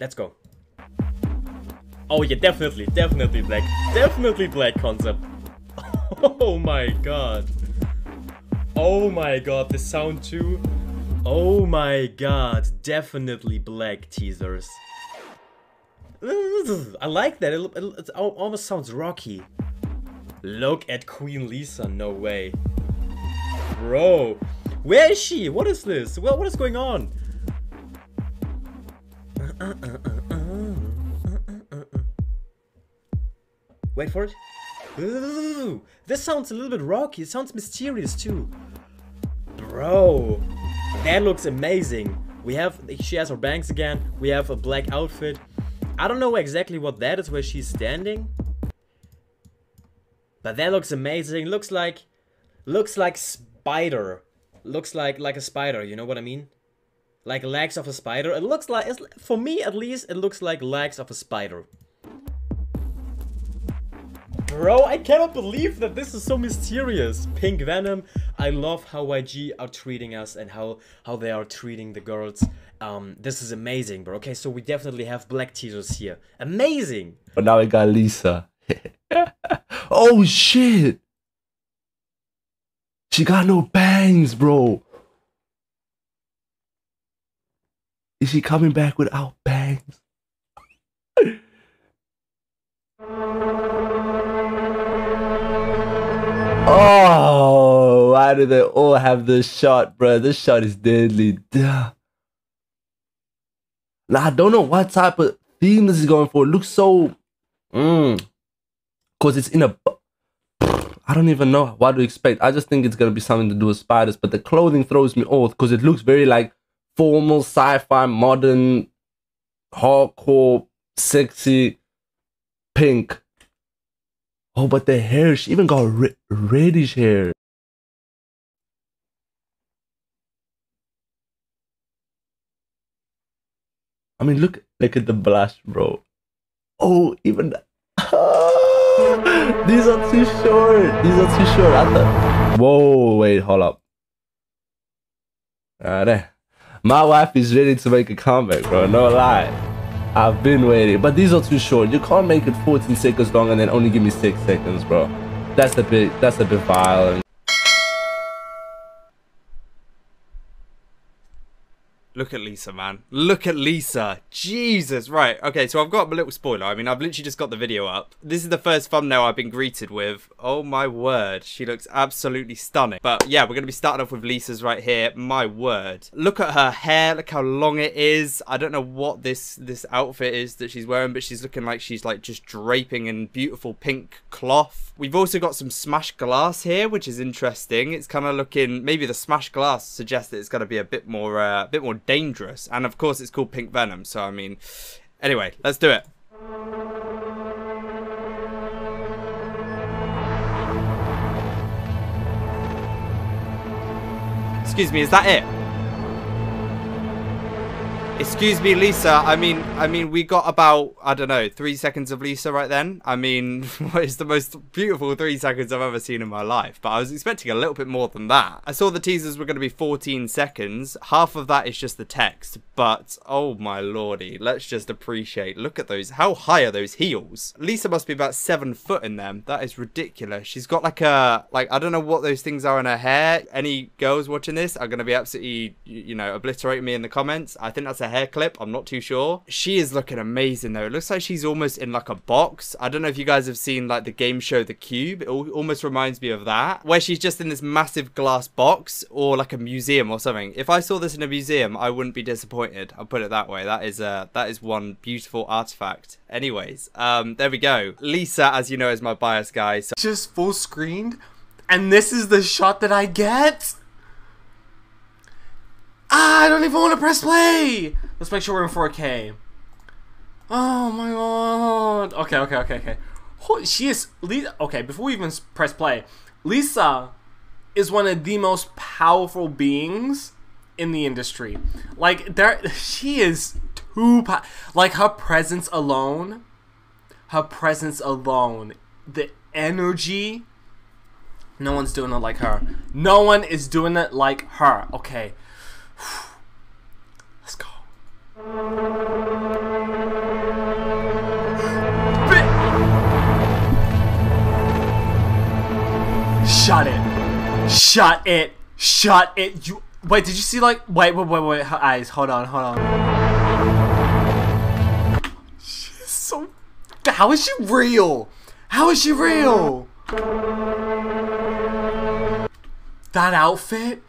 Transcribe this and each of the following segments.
Let's go. Oh yeah, definitely, definitely black. Definitely black concept. Oh my god. Oh my god, the sound too. Oh my god, definitely black teasers. I like that, it, it, it almost sounds rocky. Look at Queen Lisa, no way. Bro, where is she? What is this? Well, what is going on? Wait for it. Ooh, this sounds a little bit rocky. It sounds mysterious too. Bro, that looks amazing. We have, she has her bangs again. We have a black outfit. I don't know exactly what that is where she's standing. But that looks amazing. Looks like, looks like spider. Looks like, like a spider, you know what I mean? Like legs of a spider. It looks like, for me at least, it looks like legs of a spider. Bro, I cannot believe that this is so mysterious. Pink Venom, I love how YG are treating us and how, how they are treating the girls. Um, this is amazing, bro. Okay, so we definitely have black teasers here. Amazing! But now we got Lisa. oh, shit! She got no bangs, bro. Is she coming back without bangs? Oh, why do they all have this shot, bro? This shot is deadly. Duh. Now, I don't know what type of theme this is going for. It looks so... Mmm. Because it's in a... I don't even know what to expect. I just think it's going to be something to do with spiders. But the clothing throws me off because it looks very like formal, sci-fi, modern, hardcore, sexy, pink. Oh, but the hair, she even got re reddish hair. I mean, look, look at the blush, bro. Oh, even the, these are too short. These are too short. I thought, whoa, wait, hold up. Alright, my wife is ready to make a comeback, bro. No lie. I've been waiting, but these are too short. You can't make it 14 seconds long and then only give me 6 seconds, bro. That's a bit, that's a bit violent. Look at Lisa, man. Look at Lisa. Jesus. Right. Okay, so I've got a little spoiler. I mean, I've literally just got the video up. This is the first thumbnail I've been greeted with. Oh, my word. She looks absolutely stunning. But yeah, we're going to be starting off with Lisa's right here. My word. Look at her hair. Look how long it is. I don't know what this, this outfit is that she's wearing, but she's looking like she's like just draping in beautiful pink cloth. We've also got some smashed glass here, which is interesting. It's kind of looking, maybe the smashed glass suggests that it's going to be a bit more, uh, a bit more dangerous. And of course, it's called Pink Venom. So, I mean, anyway, let's do it. Excuse me, is that it? Excuse me, Lisa. I mean, I mean, we got about I don't know three seconds of Lisa right then. I mean, what is the most beautiful three seconds I've ever seen in my life? But I was expecting a little bit more than that. I saw the teasers were going to be 14 seconds. Half of that is just the text, but oh my lordy, let's just appreciate. Look at those. How high are those heels? Lisa must be about seven foot in them. That is ridiculous. She's got like a like I don't know what those things are in her hair. Any girls watching this are going to be absolutely you know obliterating me in the comments. I think that's a hair clip. I'm not too sure. She is looking amazing though. It looks like she's almost in like a box. I don't know if you guys have seen like the game show The Cube. It almost reminds me of that. Where she's just in this massive glass box or like a museum or something. If I saw this in a museum, I wouldn't be disappointed. I'll put it that way. That is uh, that is one beautiful artifact. Anyways, um, there we go. Lisa, as you know, is my bias guy. So just full screened and this is the shot that I get? Ah, I don't even want to press play. Let's make sure we're in 4K. Oh my god. Okay, okay, okay, okay. She is. Okay, before we even press play, Lisa is one of the most powerful beings in the industry. Like there, she is too like her presence alone. Her presence alone, the energy. No one's doing it like her. No one is doing it like her. Okay. Shut it. Shut it. Shut it. You Wait, did you see like wait, wait, wait, wait. Eyes, hold on, hold on. She's so How is she real? How is she real? That outfit?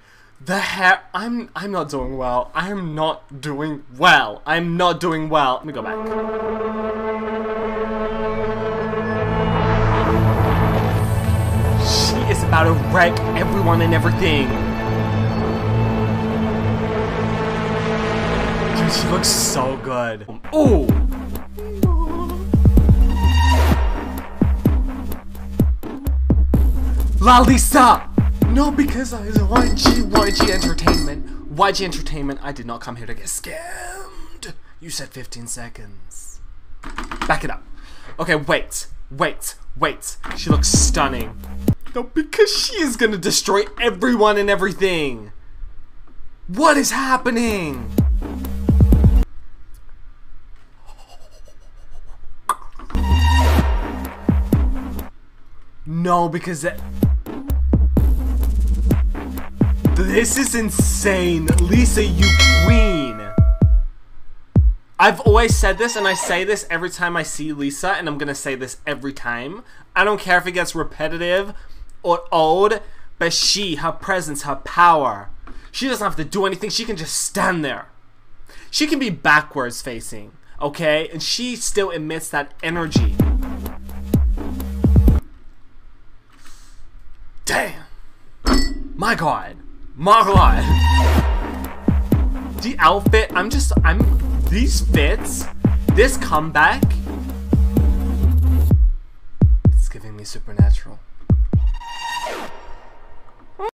The hair. I'm I'm not doing well. I am not doing well. I'm not doing well. Let me go back. She is about to wreck everyone and everything. Dude, she looks so good. Ooh. Lalisa! No, because I was YG, YG Entertainment. YG Entertainment, I did not come here to get scammed. You said 15 seconds. Back it up. Okay, wait, wait, wait. She looks stunning. No, because she is gonna destroy everyone and everything. What is happening? No, because that. This is insane. Lisa, you queen. I've always said this, and I say this every time I see Lisa, and I'm gonna say this every time. I don't care if it gets repetitive or old, but she, her presence, her power, she doesn't have to do anything. She can just stand there. She can be backwards facing, okay? And she still emits that energy. Damn. My god. God. The outfit, I'm just, I'm, these fits, this comeback, it's giving me supernatural.